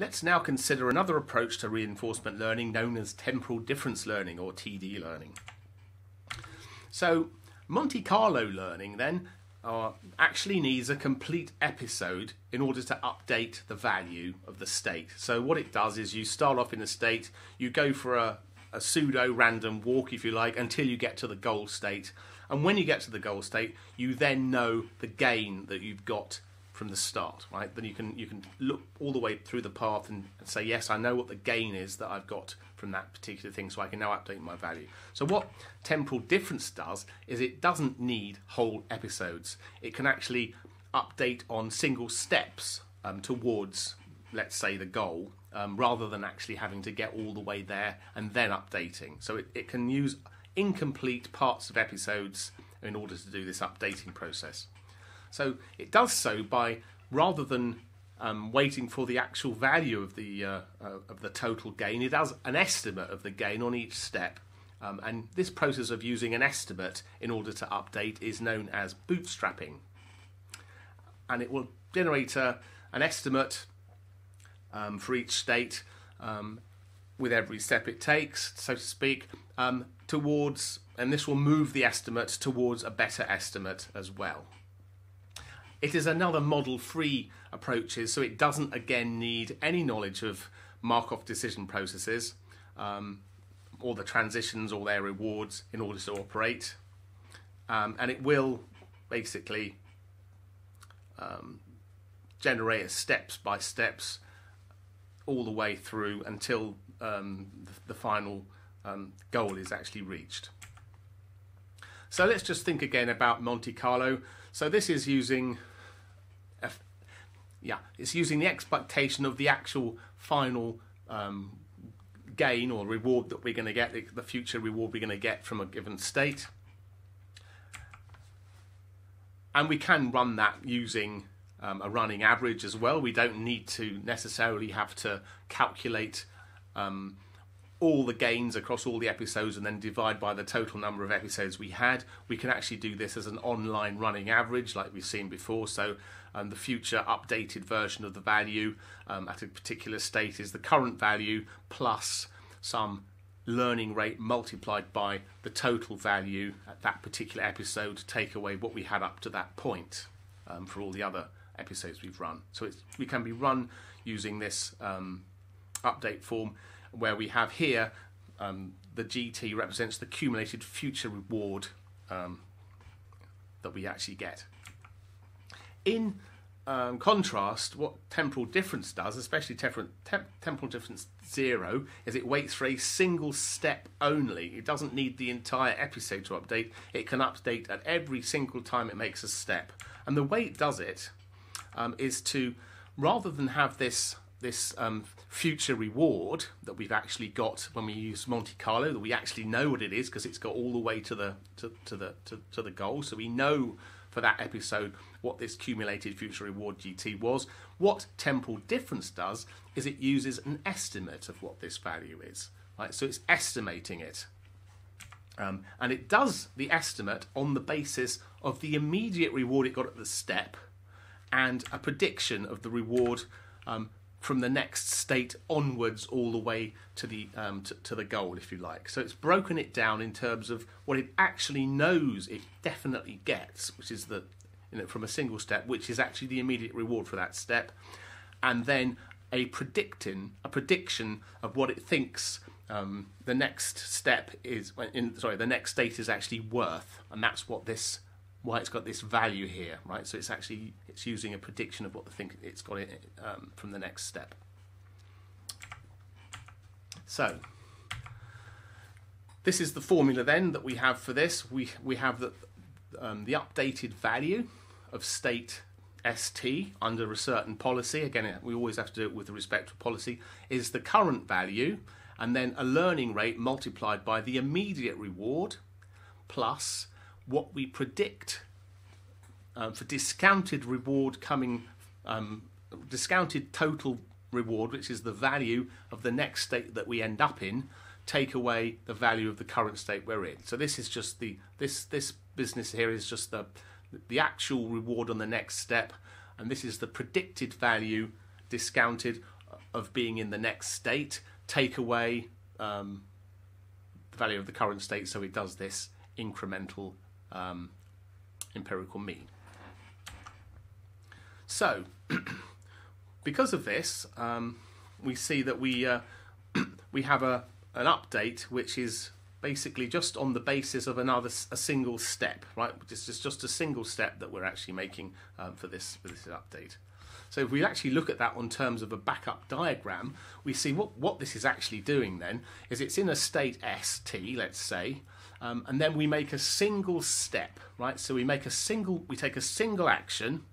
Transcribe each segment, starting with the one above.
Let's now consider another approach to reinforcement learning known as temporal difference learning or TD learning. So, Monte Carlo learning then uh, actually needs a complete episode in order to update the value of the state. So, what it does is you start off in a state, you go for a, a pseudo random walk, if you like, until you get to the goal state. And when you get to the goal state, you then know the gain that you've got from the start, right? Then you can you can look all the way through the path and, and say, yes, I know what the gain is that I've got from that particular thing, so I can now update my value. So what temporal difference does is it doesn't need whole episodes. It can actually update on single steps um, towards, let's say, the goal, um, rather than actually having to get all the way there and then updating. So it, it can use incomplete parts of episodes in order to do this updating process. So it does so by rather than um, waiting for the actual value of the uh, uh, of the total gain, it does an estimate of the gain on each step. Um, and this process of using an estimate in order to update is known as bootstrapping. And it will generate a, an estimate um, for each state um, with every step it takes, so to speak, um, towards, and this will move the estimate towards a better estimate as well. It is another model free approach, so it doesn't again need any knowledge of Markov decision processes um, or the transitions or their rewards in order to operate. Um, and it will basically um, generate steps by steps all the way through until um, the, the, final um, goal is actually reached. So let's just think again about Monte Carlo. So this is using yeah, it's using the expectation of the actual final um, gain or reward that we're going to get, the future reward we're going to get from a given state. And we can run that using um, a running average as well. We don't need to necessarily have to calculate um, all the gains across all the episodes and then divide by the total number of episodes we had. We can actually do this as an online running average, like we've seen before. So, um, the future updated version of the value um, at a particular state is the current value plus some learning rate multiplied by the total value at that particular episode to take away what we had up to that point um, for all the other episodes we've run. So, we can be run using this um, update form where we have here um, the GT represents the accumulated future reward um, that we actually get. In um, contrast, what temporal difference does, especially temporal, temp- temporal difference zero, is it waits for a single step only. It doesn't need the entire episode to update. It can update at every single time it makes a step. And the way it does it um, is to, rather than have this this um, future reward that we've actually got when we use Monte Carlo that we actually know what it is because it's got all the way to the to, to the to, to, the goal. So we know for that episode what this cumulated future reward GT was. What temporal difference does is it uses an estimate of what this value is right? So it's estimating it. Um, and it does the estimate on the basis of the immediate reward it got at the step and a prediction of the reward um, from the next state onwards all the way to the um, to, to, the goal, if you like. So it's broken it down in terms of what it actually knows it definitely gets, which is the you know from a single step, which is actually the immediate reward for that step, and then a predicting a prediction of what it thinks um, the next step is. In, sorry, the next state is actually worth, and that's what this why it's got this value here, right? So it's actually it's using a prediction of what the thing it's got it, um, from the next step. So this is the formula then that we have for this. We we have the um, the updated value of state st under a certain policy. Again, we always have to do it with respect to policy. Is the current value and then a learning rate multiplied by the immediate reward plus what we predict uh, for discounted reward coming, um, discounted total reward, which is the value of the next state that we end up in, take away the value of the current state we're in. So this is just the this this business here is just the the actual reward on the next step, and this is the predicted value discounted of being in the next state, take away um, the value of the current state, so it does this incremental um, empirical mean. So, because of this, um, we see that we uh, we have a an update which is basically just on the basis of another a single step, right? This is just a single step that we're actually making um, for this for this update. So if we actually look at that on terms of a backup diagram, we see what, what this is actually doing then is it's in a state ST, let's say, um, and then we make a single step, right? So we make a single, we take a single action,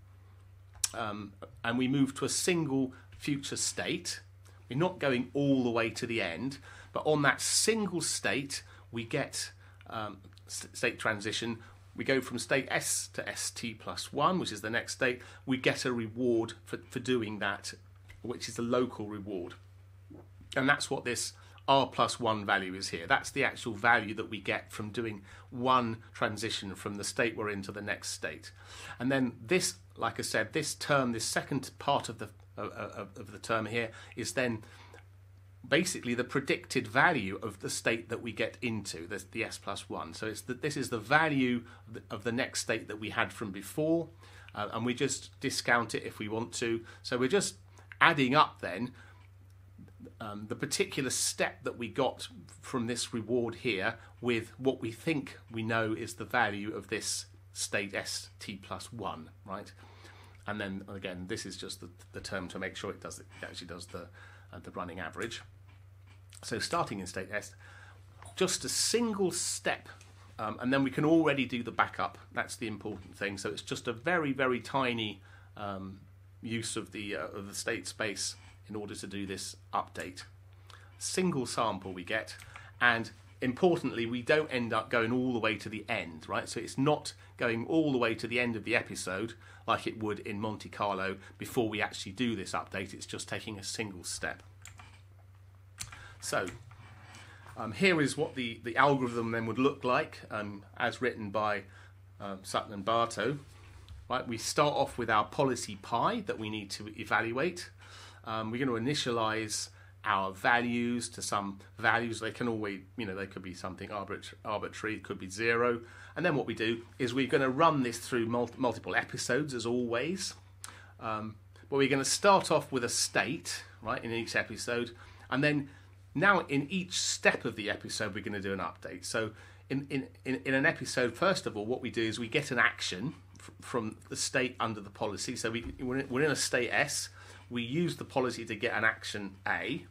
um, and we move to a single future state. We're not going all the way to the end, but on that single state, we get um, state transition we go from state S to ST plus 1, which is the next state. We get a reward for, for doing that, which is the local reward. And that's what this R plus 1 value is here. That's the actual value that we get from doing one transition from the state we're in to the next state. And then this, like I said, this term, this second part of the, of, of the term here is then basically the predicted value of the state that we get into, the, the S plus 1. So it's the, this is the value of the, of the, next state that we had from before, uh, and we just discount it if we want to. So we're just adding up then um, the particular step that we got from this reward here with what we think we know is the value of this state st plus 1, right? And then again, this is just the, the term to make sure it does it actually does the uh, the running average. So starting in state S, just a single step, um, and then we can already do the backup. That's the important thing. So it's just a very, very tiny um, use of the, uh, of the state space in order to do this update. Single sample we get, and importantly, we don't end up going all the way to the end, right? So it's not going all the way to the end of the episode like it would in Monte Carlo before we actually do this update. It's just taking a single step. So um, here is what the, the algorithm then would look like um, as written by um, Sutton and Barto. Right, we start off with our policy pi that we need to evaluate. Um, we're going to initialize our values to some values. They can always, you know, they could be something arbitrary, it could be zero. And then what we do is we're going to run this through mul multiple episodes as always. Um, but we're going to start off with a state, right, in each episode, and then now, in each step of the episode, we're going to do an update. So, in, in, in, in an episode, first of all, what we do is we get an action from the state under the policy. So, we, we're in a state S. We use the policy to get an action A.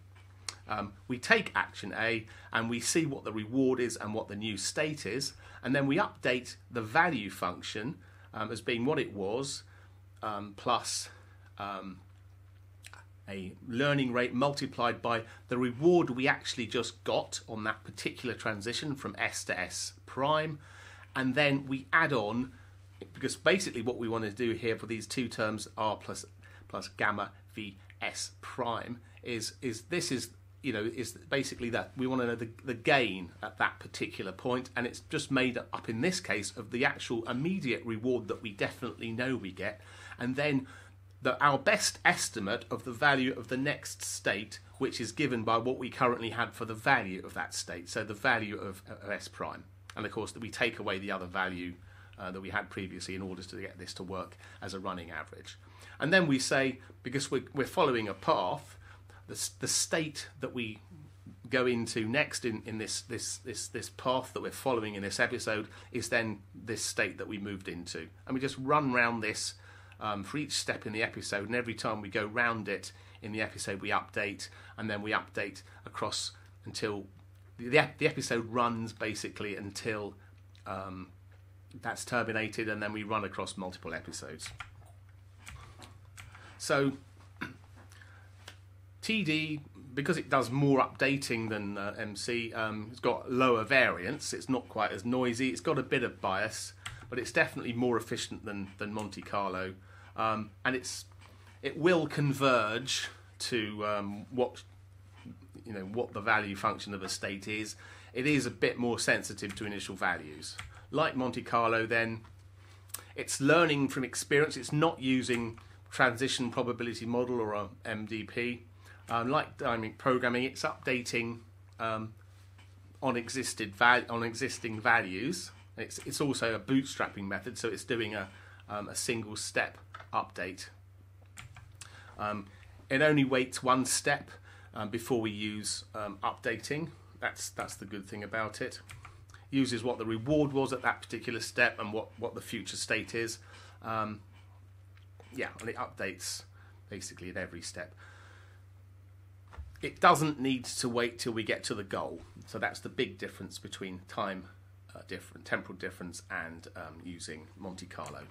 Um, we take action A and we see what the reward is and what the new state is. And then we update the value function um, as being what it was um, plus um, a learning rate multiplied by the reward we actually just got on that particular transition from S to S prime. And then we add on, because basically what we want to do here for these two terms, R plus, plus gamma V S prime, is, is this is you know is basically that we want to know the, the gain at that particular point and it's just made up in this case of the actual immediate reward that we definitely know we get and then the, our best estimate of the value of the next state, which is given by what we currently had for the value of that state, so the value of, of S prime. And of course, that we take away the other value uh, that we had previously in order to get this to work as a running average. And then we say, because we're, we're following a path, the, the state that we go into next in, in this, this, this, this path that we're following in this episode is then this state that we moved into. And we just run round this um, for each step in the episode, and every time we go round it in the episode, we update, and then we update across until the, the episode runs basically until um, that's terminated, and then we run across multiple episodes. So, TD, because it does more updating than uh, MC, um, it's got lower variance. It's not quite as noisy. It's got a bit of bias, but it's definitely more efficient than, than Monte Carlo um, and it's it will converge to um, what you know what the value function of a state is. It is a bit more sensitive to initial values. Like Monte Carlo, then it's learning from experience. It's not using transition probability model or a MDP. Um, like dynamic programming, it's updating um, on existed on existing values. It's it's also a bootstrapping method, so it's doing a um, a single step update. Um, it only waits one step um, before we use um, updating. That's that's the good thing about it. Uses what the reward was at that particular step and what, what the future state is. Yeah, and it updates basically at every step. It doesn't need to wait till we get to the goal. So that's the big difference between time uh, different temporal difference and um, using Monte Carlo.